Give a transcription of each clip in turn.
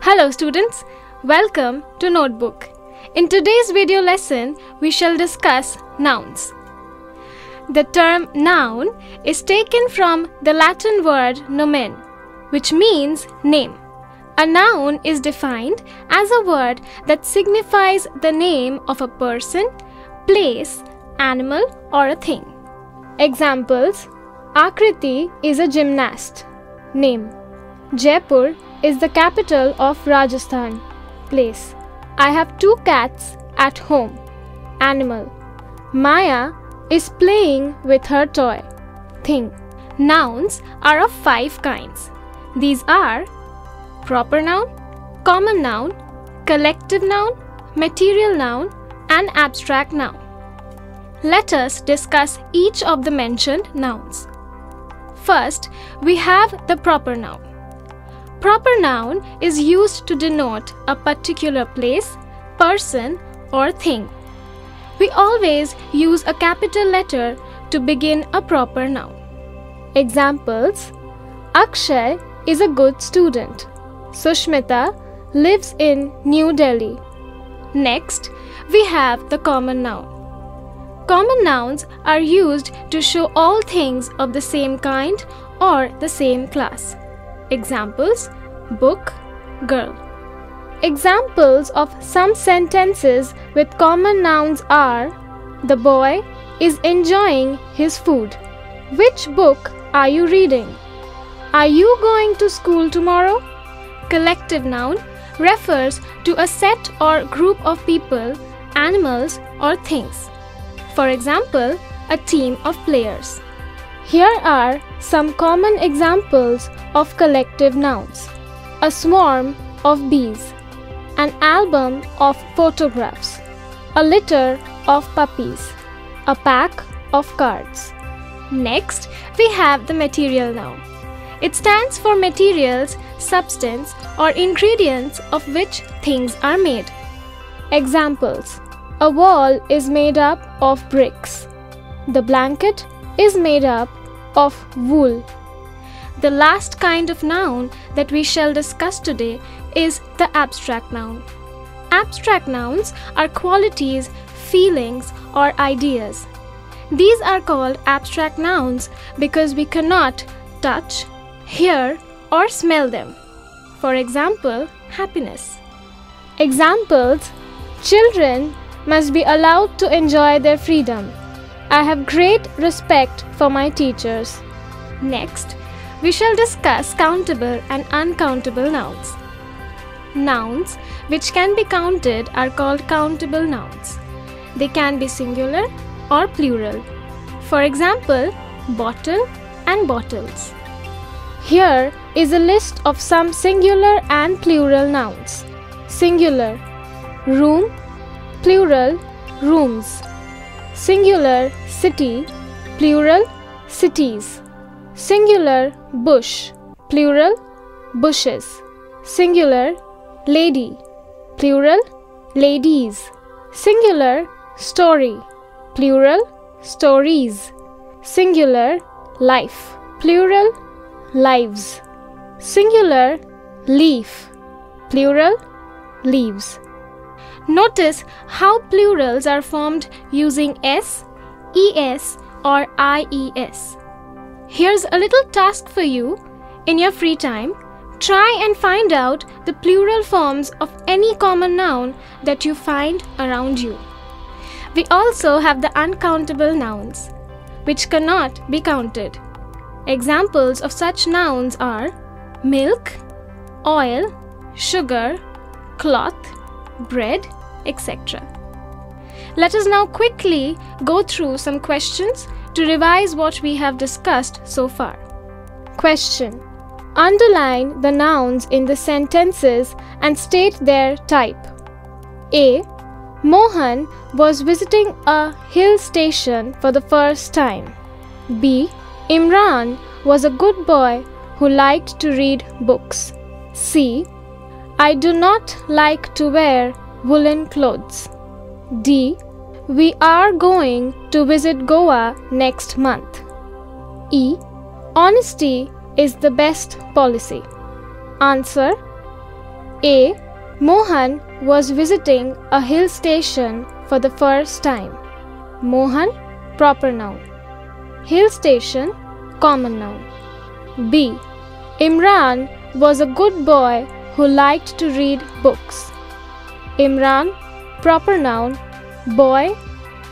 Hello students, welcome to Notebook. In today's video lesson, we shall discuss nouns. The term noun is taken from the Latin word nomen, which means name. A noun is defined as a word that signifies the name of a person, place, animal, or a thing. Examples Akriti is a gymnast. Name Jaipur is the capital of Rajasthan. Place I have two cats at home. Animal Maya is playing with her toy. Thing Nouns are of five kinds. These are proper noun, common noun, collective noun, material noun, and abstract noun. Let us discuss each of the mentioned nouns. First, we have the proper noun. Proper noun is used to denote a particular place, person, or thing. We always use a capital letter to begin a proper noun. Examples Akshay is a good student. Sushmita lives in New Delhi. Next, we have the common noun. Common nouns are used to show all things of the same kind or the same class. Examples book, girl. Examples of some sentences with common nouns are The boy is enjoying his food. Which book are you reading? Are you going to school tomorrow? Collective noun refers to a set or group of people, animals, or things. For example, a team of players. Here are some common examples of collective nouns a swarm of bees, an album of photographs, a litter of puppies, a pack of cards. Next, we have the material noun. It stands for materials, substance, or ingredients of which things are made. Examples A wall is made up of bricks. The blanket is made up of wool. The last kind of noun that we shall discuss today is the abstract noun. Abstract nouns are qualities, feelings, or ideas. These are called abstract nouns because we cannot touch, hear, or smell them. For example, happiness. Examples Children must be allowed to enjoy their freedom. I have great respect for my teachers. Next, we shall discuss countable and uncountable nouns. Nouns which can be counted are called countable nouns. They can be singular or plural. For example, bottle and bottles. Here is a list of some singular and plural nouns. Singular room, plural rooms. Singular city, plural cities. Singular bush, plural bushes. Singular lady, plural ladies. Singular story, plural stories. Singular life, plural lives. Singular leaf, plural leaves. Notice how plurals are formed using s, es, or ies. Here's a little task for you. In your free time, try and find out the plural forms of any common noun that you find around you. We also have the uncountable nouns, which cannot be counted. Examples of such nouns are milk, oil, sugar, cloth, bread, etc. Let us now quickly go through some questions to revise what we have discussed so far. Question Underline the nouns in the sentences and state their type. A. Mohan was visiting a hill station for the first time. B. Imran was a good boy who liked to read books. C. I do not like to wear woolen clothes. D. We are going to visit Goa next month. E. Honesty is the best policy. Answer A. Mohan was visiting a hill station for the first time. Mohan, proper noun. Hill station, common noun. B. Imran was a good boy who liked to read books. Imran, proper noun. Boy,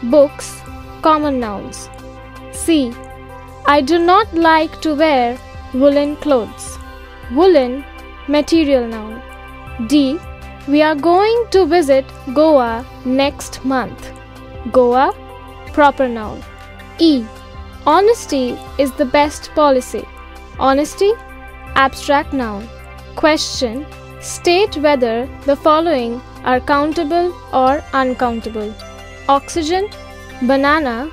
books, common nouns. C. I do not like to wear woolen clothes. Woolen, material noun. D. We are going to visit Goa next month. Goa, proper noun. E. Honesty is the best policy. Honesty, abstract noun. Question State whether the following are countable or uncountable. Oxygen, banana,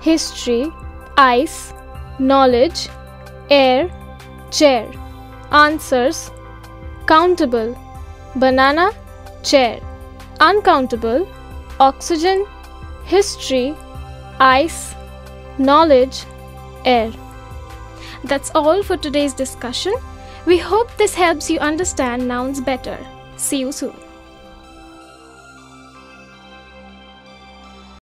history, ice, knowledge, air, chair. Answers Countable banana, chair. Uncountable oxygen, history, ice, knowledge, air. That's all for today's discussion. We hope this helps you understand nouns better. See you soon.